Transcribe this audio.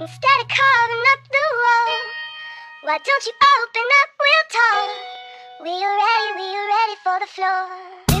Instead of carving up the wall, why don't you open up? We'll talk. We are ready, we are ready for the floor.